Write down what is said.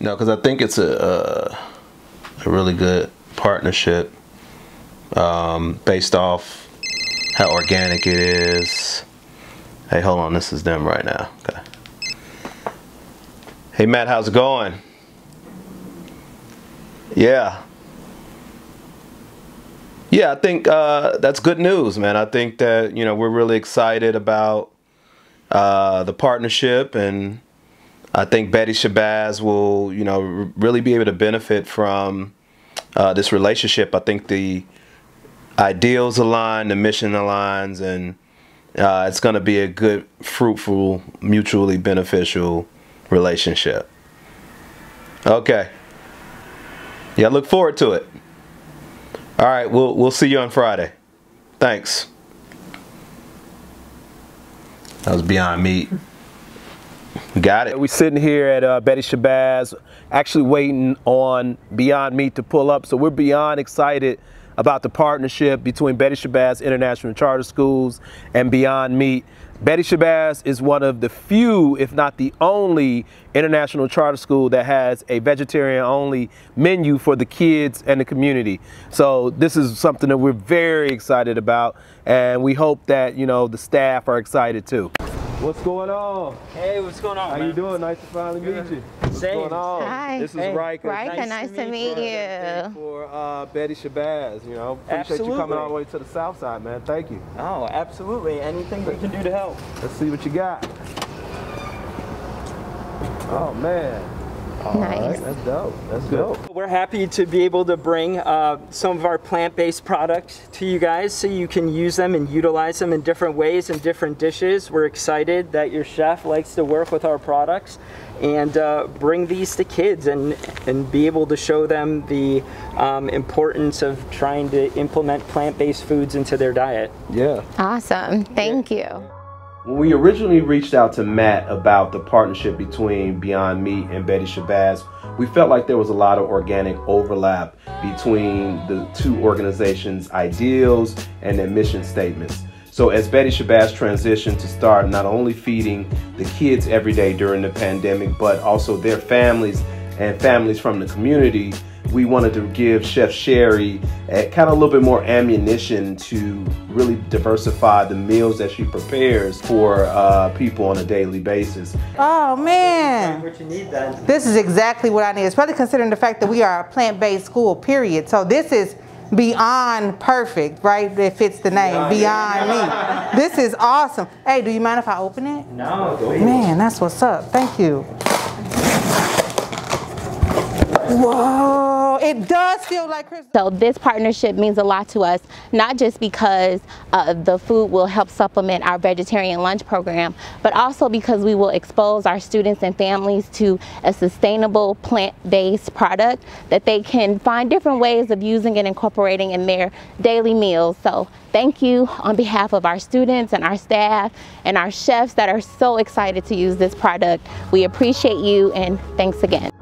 No, because I think it's a, a, a really good partnership um, based off how organic it is. Hey, hold on, this is them right now. Okay. Hey Matt, how's it going? Yeah. Yeah, I think uh, that's good news, man. I think that you know we're really excited about uh, the partnership, and I think Betty Shabazz will, you know, really be able to benefit from uh, this relationship. I think the ideals align, the mission aligns, and uh, it's going to be a good, fruitful, mutually beneficial relationship. Okay. Yeah, I look forward to it. All right, we'll we'll see you on Friday. Thanks. That was Beyond Meat. Got it. We're sitting here at uh, Betty Shabazz, actually waiting on Beyond Meat to pull up. So we're beyond excited about the partnership between Betty Shabazz International Charter Schools and Beyond Meat. Betty Shabazz is one of the few, if not the only, international charter school that has a vegetarian only menu for the kids and the community. So this is something that we're very excited about and we hope that, you know, the staff are excited too. What's going on? Hey, what's going on? How man? you doing? Nice to finally meet you. What's Same. going on? Hi. This is Hey. Rika. Rika, nice, Nice to to meet, meet you. For uh, Betty Shabazz, you know, appreciate you coming all the way to the south side, man. Thank you. Oh, absolutely. Anything we can do to help. Let's see what you got. Oh man. All right, Nice. That's dope. That's dope. We're happy to be able to bring uh, some of our plant-based products to you guys so you can use them and utilize them in different ways and different dishes. We're excited that your chef likes to work with our products and uh, bring these to kids and, and be able to show them the um, importance of trying to implement plant-based foods into their diet. Yeah. Awesome. Thank you. When we originally reached out to Matt about the partnership between Beyond Meat and Betty Shabazz, we felt like there was a lot of organic overlap between the two organizations' ideals and their mission statements. So as Betty Shabazz transitioned to start not only feeding the kids every day during the pandemic, but also their families and families from the community, we wanted to give Chef Sherri a, kind of a little bit more ammunition to really diversify the meals that she prepares for uh, people on a daily basis. Oh man, What you need then. this is exactly what I need, especially considering the fact that we are a plant-based school, period. So this is beyond perfect, right? It fits the name, Beyond Meat. This is awesome. Hey, do you mind if I open it? No, please. Man, that's what's up. Thank you. Whoa, it does feel like Christmas. So this partnership means a lot to us, not just because uh, the food will help supplement our vegetarian lunch program, but also because we will expose our students and families to a sustainable plant-based product that they can find different ways of using and incorporating in their daily meals. So thank you on behalf of our students and our staff and our chefs that are so excited to use this product. We appreciate you and thanks again.